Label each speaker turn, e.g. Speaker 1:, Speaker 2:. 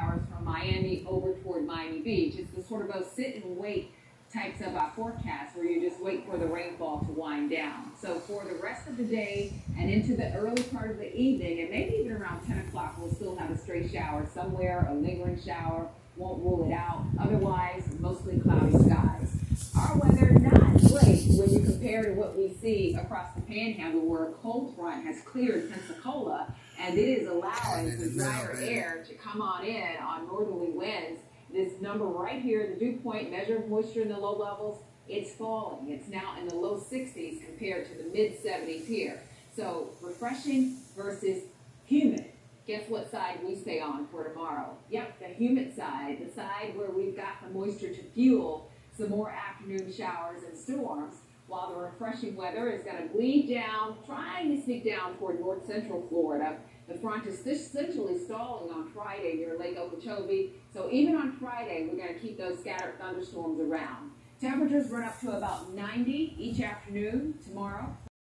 Speaker 1: showers from Miami over toward Miami Beach. It's the sort of a sit and wait types of uh, forecast where you just wait for the rainfall to wind down. So for the rest of the day and into the early part of the evening, and maybe even around 10 o'clock, we'll still have a stray shower somewhere, a lingering shower. Won't rule it out. Otherwise, mostly cloudy skies. Our weather not great when you compare to what we see across the panhandle where a cold front has cleared Pensacola and it is allowing the drier air to come on in on northerly winds this number right here, the dew point measure of moisture in the low levels, it's falling. It's now in the low 60s compared to the mid 70s here. So refreshing versus humid. Guess what side we stay on for tomorrow? Yep, the humid side, the side where we've got the moisture to fuel some more afternoon showers and storms, while the refreshing weather is going to bleed down, trying to sneak down toward north central Florida. The front is essentially stalling on Friday near Lake Okeechobee. So even on Friday, we're going to keep those scattered thunderstorms around. Temperatures run up to about 90 each afternoon tomorrow.